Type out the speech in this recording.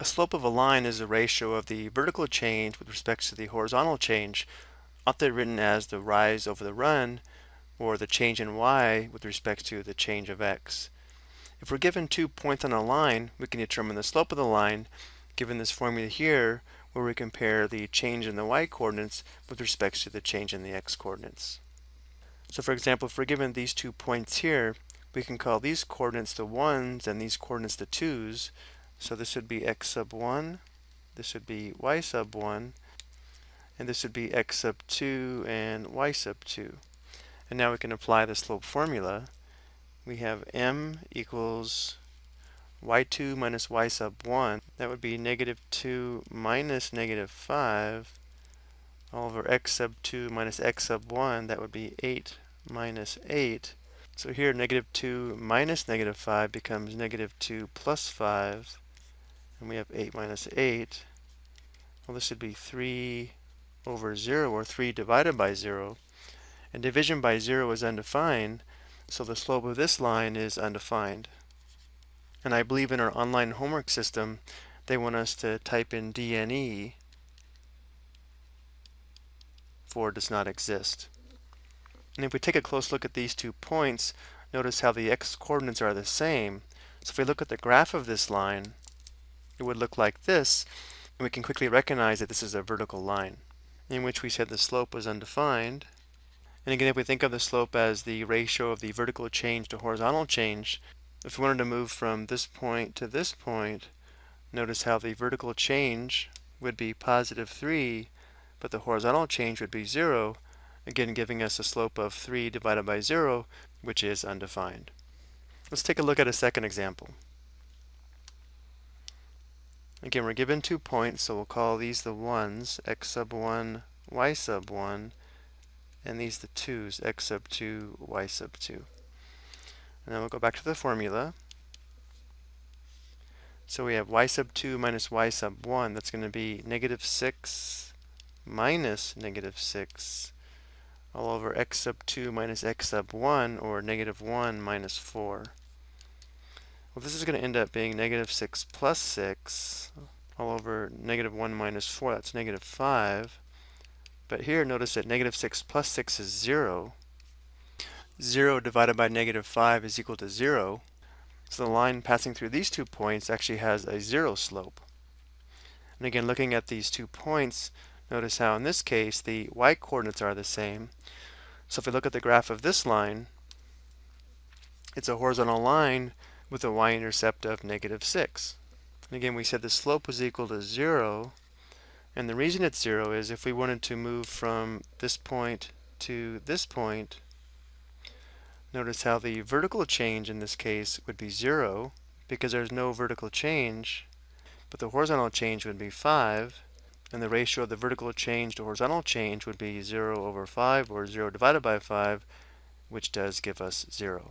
A slope of a line is the ratio of the vertical change with respect to the horizontal change, often written as the rise over the run, or the change in y with respect to the change of x. If we're given two points on a line, we can determine the slope of the line given this formula here, where we compare the change in the y coordinates with respect to the change in the x coordinates. So for example, if we're given these two points here, we can call these coordinates the 1s and these coordinates the 2s, so this would be x sub 1, this would be y sub 1, and this would be x sub 2 and y sub 2. And now we can apply the slope formula. We have m equals y2 minus y sub 1. That would be negative 2 minus negative 5 all over x sub 2 minus x sub 1. That would be 8 minus 8. So here negative 2 minus negative 5 becomes negative 2 plus 5 and we have 8 minus 8. Well, this would be 3 over 0, or 3 divided by 0. And division by 0 is undefined, so the slope of this line is undefined. And I believe in our online homework system, they want us to type in DNE for does not exist. And if we take a close look at these two points, notice how the x coordinates are the same. So if we look at the graph of this line, it would look like this, and we can quickly recognize that this is a vertical line, in which we said the slope was undefined. And again, if we think of the slope as the ratio of the vertical change to horizontal change, if we wanted to move from this point to this point, notice how the vertical change would be positive 3, but the horizontal change would be 0, again giving us a slope of 3 divided by 0, which is undefined. Let's take a look at a second example. Again, we're given two points, so we'll call these the 1s, x sub 1, y sub 1, and these the 2s, x sub 2, y sub 2. And then we'll go back to the formula. So we have y sub 2 minus y sub 1, that's going to be negative 6 minus negative 6 all over x sub 2 minus x sub 1, or negative 1 minus 4. Well, this is going to end up being negative 6 plus 6 all over negative 1 minus 4. That's negative 5. But here, notice that negative 6 plus 6 is 0. 0 divided by negative 5 is equal to 0. So the line passing through these two points actually has a 0 slope. And again, looking at these two points, notice how in this case the y coordinates are the same. So if we look at the graph of this line, it's a horizontal line with a y-intercept of negative 6. And again, we said the slope was equal to 0. And the reason it's 0 is if we wanted to move from this point to this point, notice how the vertical change in this case would be 0 because there's no vertical change, but the horizontal change would be 5, and the ratio of the vertical change to horizontal change would be 0 over 5, or 0 divided by 5, which does give us 0.